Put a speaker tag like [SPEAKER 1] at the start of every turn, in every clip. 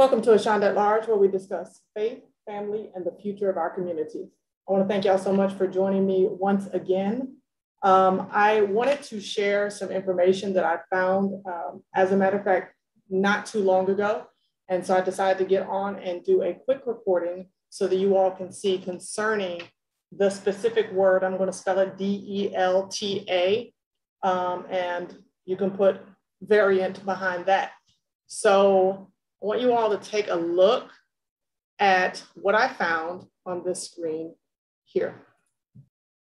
[SPEAKER 1] Welcome to Ashanda at Large, where we discuss faith, family, and the future of our communities. I want to thank y'all so much for joining me once again. Um, I wanted to share some information that I found, um, as a matter of fact, not too long ago. And so I decided to get on and do a quick recording so that you all can see concerning the specific word. I'm going to spell it D E L T A, um, and you can put variant behind that. So I want you all to take a look at what I found on this screen here.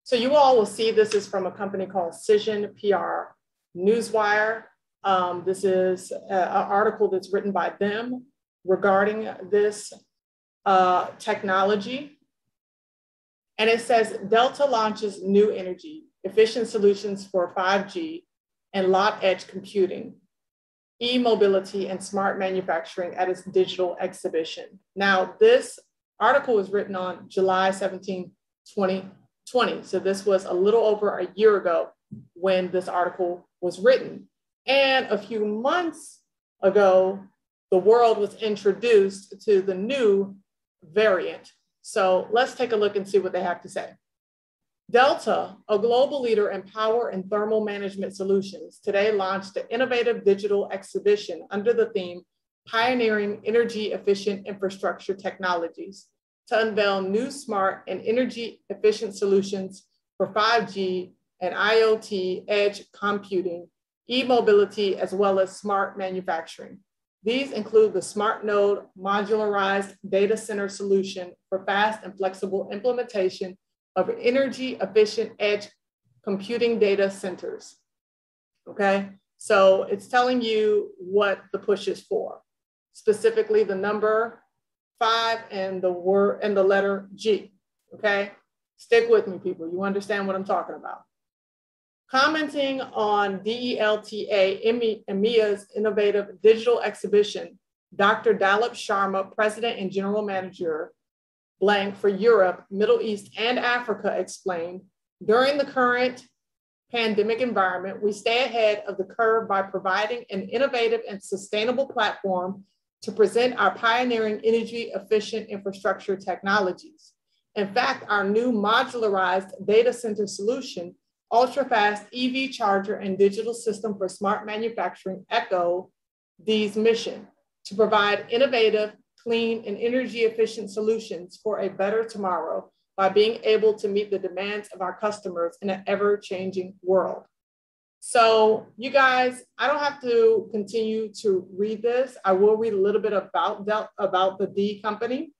[SPEAKER 1] So you all will see this is from a company called Cision PR Newswire. Um, this is an article that's written by them regarding this uh, technology. And it says Delta launches new energy, efficient solutions for 5G and lot edge computing e-mobility and smart manufacturing at its digital exhibition. Now, this article was written on July 17, 2020. So this was a little over a year ago when this article was written. And a few months ago, the world was introduced to the new variant. So let's take a look and see what they have to say. Delta, a global leader in power and thermal management solutions, today launched an innovative digital exhibition under the theme Pioneering Energy Efficient Infrastructure Technologies to unveil new smart and energy efficient solutions for 5G and IoT edge computing, e-mobility, as well as smart manufacturing. These include the Smart Node modularized data center solution for fast and flexible implementation of energy efficient edge computing data centers. Okay, so it's telling you what the push is for, specifically the number five and the word and the letter G. Okay, stick with me, people. You understand what I'm talking about. Commenting on DELTA EMEA's innovative digital exhibition, Dr. Dalip Sharma, President and General Manager blank for Europe, Middle East, and Africa explained, during the current pandemic environment, we stay ahead of the curve by providing an innovative and sustainable platform to present our pioneering energy efficient infrastructure technologies. In fact, our new modularized data center solution, ultra-fast EV charger and digital system for smart manufacturing echo these mission to provide innovative clean, and energy efficient solutions for a better tomorrow by being able to meet the demands of our customers in an ever changing world. So, you guys, I don't have to continue to read this. I will read a little bit about, about the D company.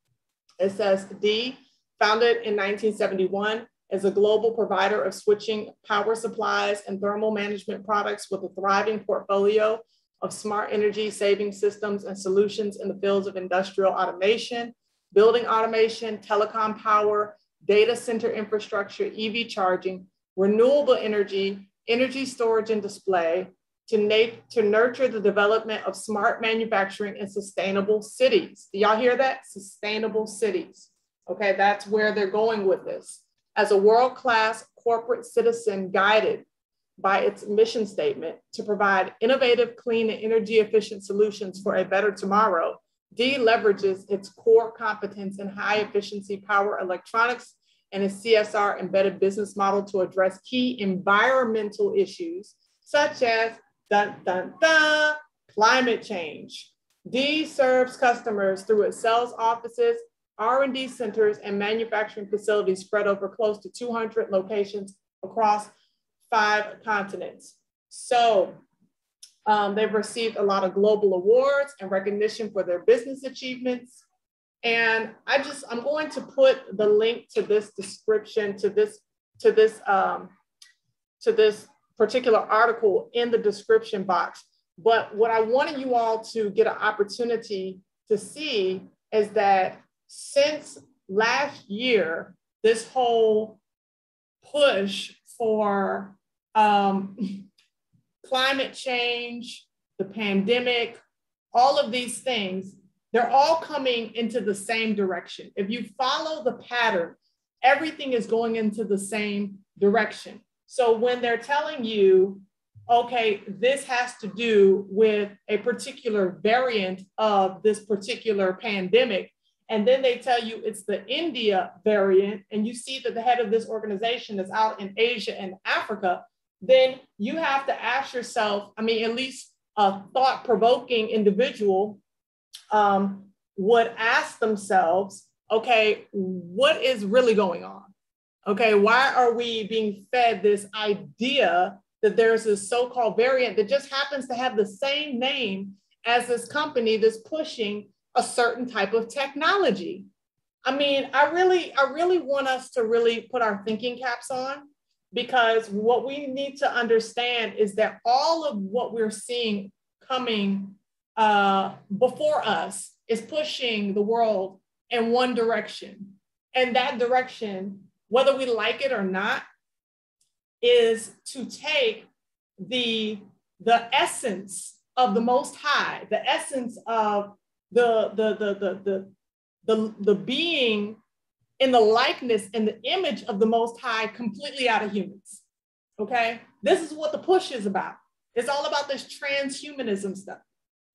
[SPEAKER 1] It says D, founded in 1971, is a global provider of switching power supplies and thermal management products with a thriving portfolio of smart energy saving systems and solutions in the fields of industrial automation, building automation, telecom power, data center infrastructure, EV charging, renewable energy, energy storage and display, to, to nurture the development of smart manufacturing and sustainable cities. Do y'all hear that? Sustainable cities. Okay, that's where they're going with this. As a world-class corporate citizen guided by its mission statement to provide innovative, clean, and energy efficient solutions for a better tomorrow, D leverages its core competence in high efficiency power electronics and its CSR embedded business model to address key environmental issues such as dun, dun, dun, climate change. D serves customers through its sales offices, R&D centers, and manufacturing facilities spread over close to 200 locations across five continents. So um, they've received a lot of global awards and recognition for their business achievements. And I just, I'm going to put the link to this description, to this, to this, um, to this particular article in the description box. But what I wanted you all to get an opportunity to see is that since last year, this whole push for um, climate change, the pandemic, all of these things, they're all coming into the same direction. If you follow the pattern, everything is going into the same direction. So when they're telling you okay, this has to do with a particular variant of this particular pandemic. And then they tell you it's the India variant, and you see that the head of this organization is out in Asia and Africa, then you have to ask yourself, I mean, at least a thought provoking individual um, would ask themselves, okay, what is really going on? Okay, why are we being fed this idea that there's this so-called variant that just happens to have the same name as this company that's pushing a certain type of technology. I mean, I really, I really want us to really put our thinking caps on because what we need to understand is that all of what we're seeing coming uh, before us is pushing the world in one direction. And that direction, whether we like it or not, is to take the, the essence of the Most High, the essence of the, the, the, the, the, the, the being in the likeness and the image of the Most High completely out of humans. Okay? This is what the push is about. It's all about this transhumanism stuff.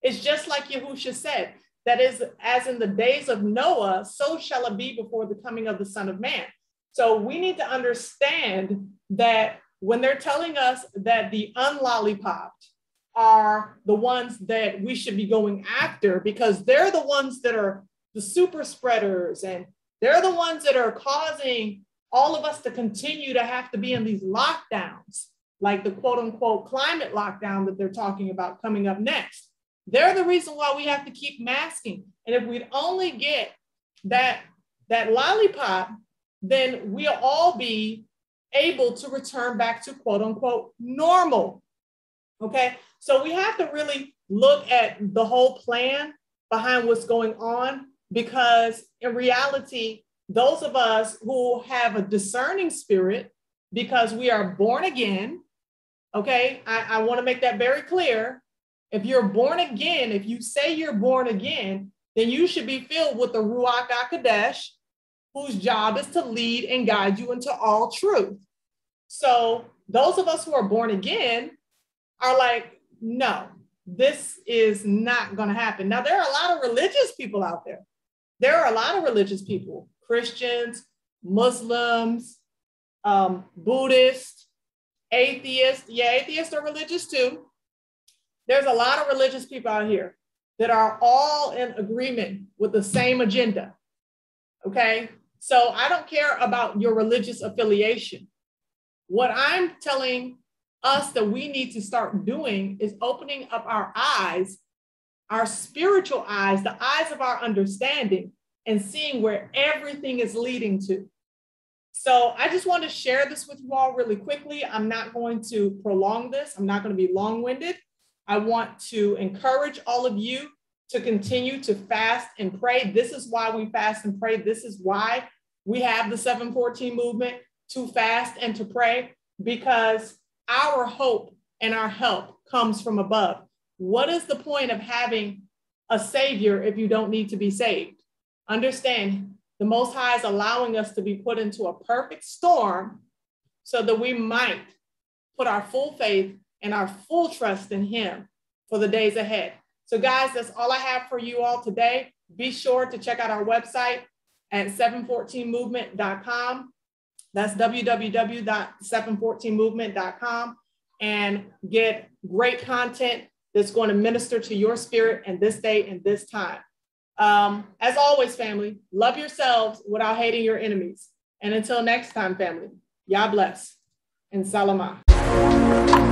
[SPEAKER 1] It's just like Yahusha said, that is, as in the days of Noah, so shall it be before the coming of the Son of Man. So we need to understand that when they're telling us that the unlollipopped are the ones that we should be going after because they're the ones that are the super spreaders and they're the ones that are causing all of us to continue to have to be in these lockdowns, like the quote unquote climate lockdown that they're talking about coming up next. They're the reason why we have to keep masking. And if we'd only get that, that lollipop, then we'll all be able to return back to quote unquote normal. Okay. So we have to really look at the whole plan behind what's going on because in reality, those of us who have a discerning spirit, because we are born again, okay, I, I want to make that very clear. If you're born again, if you say you're born again, then you should be filled with the Ruach HaKodesh, whose job is to lead and guide you into all truth. So those of us who are born again are like, no, this is not going to happen. Now, there are a lot of religious people out there. There are a lot of religious people, Christians, Muslims, um, Buddhists, atheists. Yeah, atheists are religious too. There's a lot of religious people out here that are all in agreement with the same agenda. Okay. So I don't care about your religious affiliation. What I'm telling us that we need to start doing is opening up our eyes, our spiritual eyes, the eyes of our understanding, and seeing where everything is leading to. So I just want to share this with you all really quickly. I'm not going to prolong this. I'm not going to be long-winded. I want to encourage all of you to continue to fast and pray. This is why we fast and pray. This is why we have the 714 movement to fast and to pray because our hope and our help comes from above. What is the point of having a savior if you don't need to be saved? Understand the Most High is allowing us to be put into a perfect storm so that we might put our full faith and our full trust in Him for the days ahead. So, guys, that's all I have for you all today. Be sure to check out our website at 714movement.com. That's www.714movement.com and get great content that's going to minister to your spirit in this day and this time. Um, as always, family, love yourselves without hating your enemies. And until next time, family, Yah bless and Salamah.